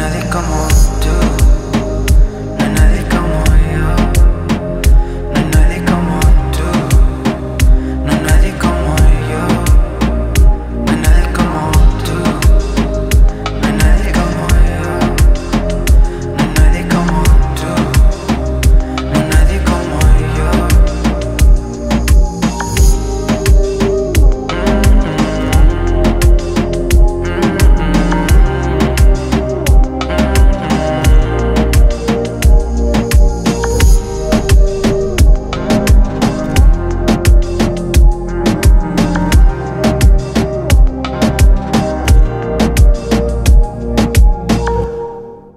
nadie como